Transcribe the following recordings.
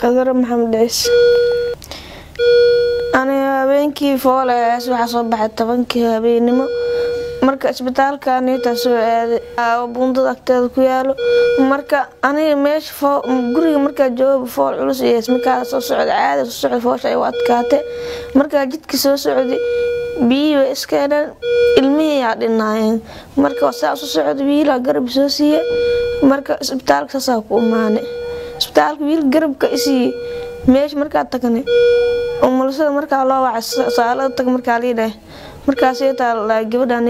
qadaro maxamed aniga habeenkii foolaas waxaa soo baxay tobankii habeenimo. Marka isbitaalka nitaa soo aaday buundada agteeda ku yaalo. Marka aniga meesha guriga markaa jooga fool culus iyo markaa soo socda caada soo socda foosha ay u adkaatay markaa jidka soo socday biyihii way iskeeneen ilmihii yaa dhinaayeen. Marka saa soo socda wiilaa garab soo siiye marka isbitaalka saasaa ku imaanay isbitaalka wiil garabka isii meesha markaa tagnay umulasada markaa loo wacay saalada tag markaa liidhah markaastaa gabadhan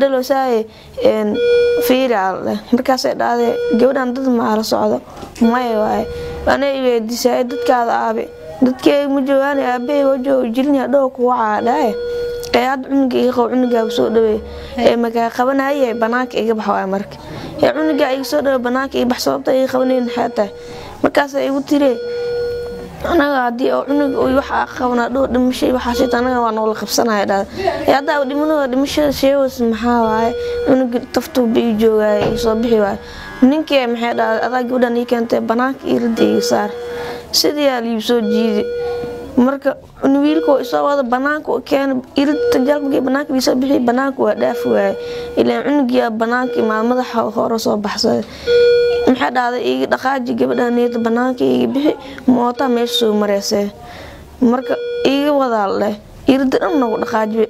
dhalowsaaye fiiriale markaasay dhahday gabadhan dad maa la socdo. Maya waaye. Ana weydiisaaye dadkaada aabe. Dadkee ma joogaan aabahey wajoo jilni dhow ku wacaa dhae ee hadda cunuga iga qabo cunugaaga soo dhaweey ee makaa qabanaya banaanka iga bax waay marka. Ee cunugaa iga soo dhawe banaanka iga bax sababta iga qabanayn maxay tahay markaasa igu tiree anaga haddii cunug waxa qabnaa dhow dhimashay waxaasita anaga waa noola qabsanaya dhada haddaa dhimanada dhimashada sheewas maxaa waaye? Cunug taftuu bii joogaaye soo bixi waaye. Ninkii maxay dhahday adaa gabadhan ii keentay banaanka iyo iga saar. Sidii aa liib soo jiiday marka wiilka isoo wada banaanka keena iridtajaalka markii banaanka liisoo bixi banaanka waa dhaafi waaye ilaan cunugiyaa banaanka imaad madaxa hore soo baxsaday maxay dhahday iga dhaqaaji gabadha niyada banaanka iga bixi mootaa meesha soo mareysee marka iga wadaal leh irida dhan nagu dhaqaajibe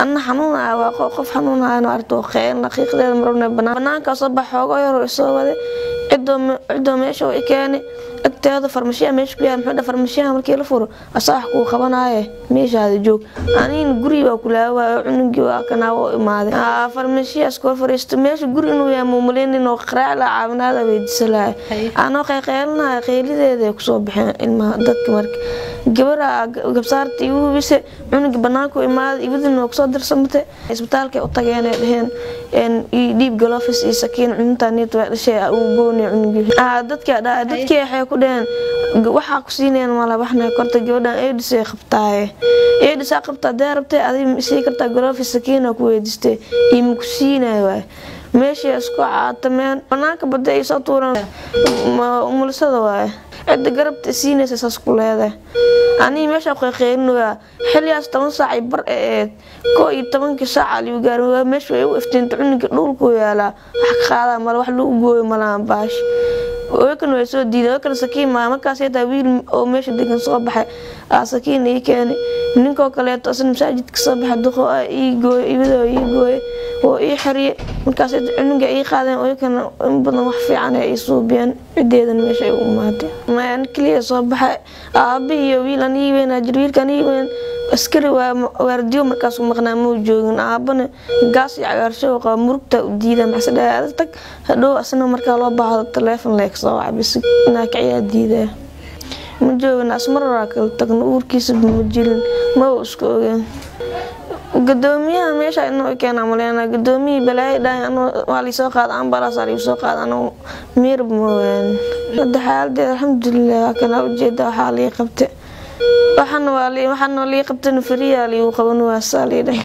anna xanuunaya waa qof xanuunaya arto qeen laqiiqdeeda marabna banaankaa soo bax xoogo yaroo isoo wade. Cidoo meesha keenay agteeda farmashiya meesha ku yaal muxuu farmashiyaha markii la furo asaa wax kuu qabanaaye meeshaada joog. Aniin guri waa kulaawa cunugii waa kanaa oo imaaday. Farmashiyaas koo fariisto meesha guri inuu yahay muumuleynin oo qaraac la caawinaada weydiisa lahay anoo qayqeelinaya qeylideeda ku soo baxeen ilmaha dadka marka gabara gabsaarta igu hubise cunugi banaanku imaaday ibadina ku soo dirsamate isbitaalkay u tageenay dheheen dhiib galofis iyo sakiin cunta niyad waa dhashay uu goonay cunugii dadka dhaa dadkii waxay ku dheheen waxaa ku siineen mala waxna korta gabadhan eedis ay qabtaaye. Eedis aa qabtaa dee rabtay adiga sii kartaa galofis sakiina ku weydiistay iyo maku siinaya waay meeshii isku caatameen banaanka badda ay soo tuureen umulisada waaye cidda garabta siinaysa saas ku leedahay. Aniga meeshaa qeyqeynaya xiliyaas toban saacay bar ee eed koo iyo tobankii saaca liu gaar meesha way u iftiinta cunuga dhulku yaalaa wax ka qaadaa male wax lagu gooyo malahan baash. Wakan way soo diiday wakan sakiin maa markaas taa wiil oo meesha degan soo baxay aa sakiin ii keenay ninkoo kaleeto asna masaajidka soo baxay duqo ii gooyo ibadoo ii gooye oo ii xariye markaas cunuga ii qaadeen oyakana in badan wax fiican ay ii suubiyeen cideedan meesha ay u imaatay. Maan keliya soo baxay aabi iyo wiil an ii weynaa jir wiilkan ii weyn askari waardiyo markaasuu maqnaa mau joogin. Aabana gaas iyo cagaarshow qaba murugta u diida maxsadhaada tag hadhow asna markaa loo baahdo taleefon leeg soo wacbis inaa kaciyaa diidaya ma joogin asmaraa kala tagno ma jirin maba isku ogeen gudoomiyaha meesha inoo keena maleena gudoomiyii balaayo dhahay waa liisoo qaada ambalaas aa liisoo qaada anuu miirab mooyaan hadda xaaladeed alxamdulilah kana ujeeda waxaa lii qabtay waxaana lii qabtana fariyaa liigu qaban waasaa liidhahay